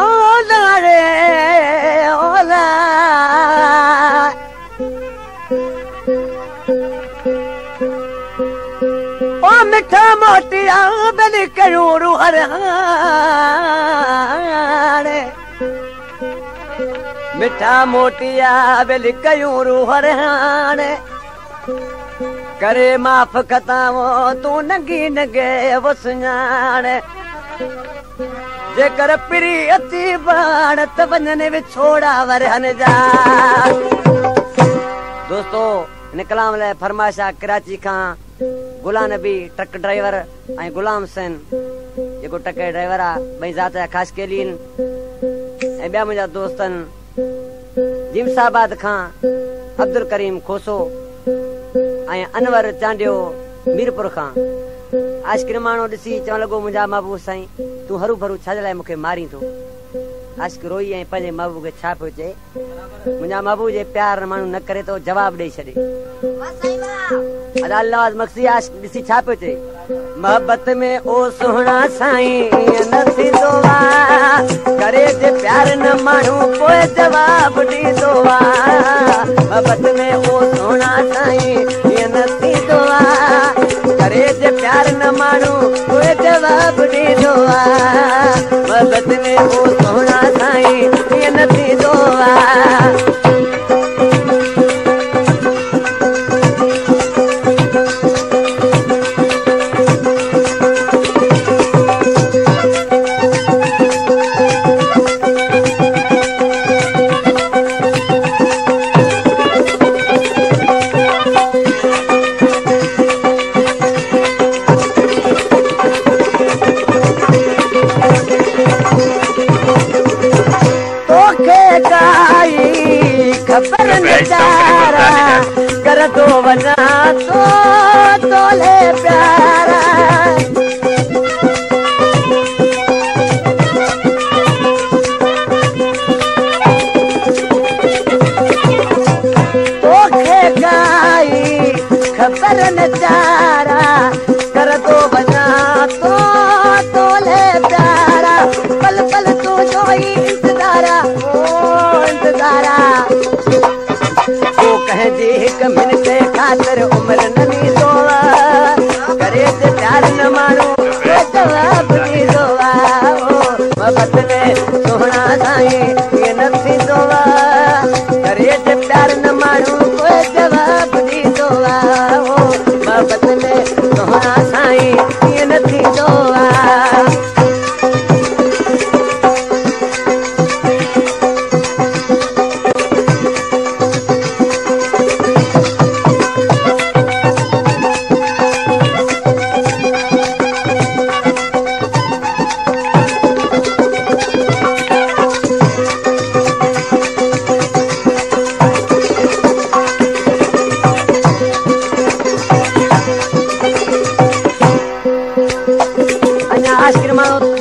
ओल रे ओल मिठा मोटिया भली घरू हरिया मिठा करे माफ़ कतां तूं नंगी नंगे वसाण जेकर पिरी अची पाण त वञनि विछोड़ा वरनि जा दोस्तो हिन कलाम लाइ फरमाइश आहे कराची खां गुलाम नबी ट्रक ड्राइवर ऐं गुलाम हुसैन जेको ट्रक ड्राइवर आहे भई ज़ात जा ख़ासि केली आहिनि ऐं ॿिया मुंहिंजा दोस्त आहिनि जिमसाबाद खां अब्दुल करीम खोसो ऐं अनवर चांडियो मीरपुर खां आशिक माण्हू ॾिसी चवण लॻो मुंहिंजा महबूब साईं तूं हरू भरू छाजे लाइ मूंखे मारींदो रोई ऐं पंहिंजे महबूब खे छा पियो चए मुंहिंजा महबूब जे न करे जवाबु ॾेई छॾे प्यार न माण्हू जवाबु ॾींदो आहे प्यारा कर तो तोले प्यारा मत में सोहणा साईं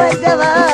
Oi, Delan!